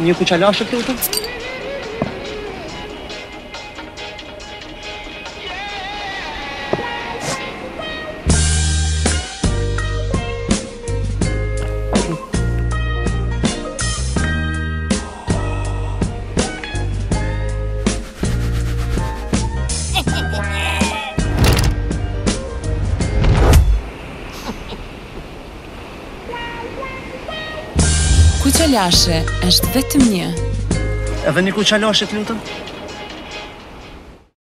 не случайно ошибки вот тут? Yeah. kuqa është vetëm një. Edhe një kuqa lashe të lutëm?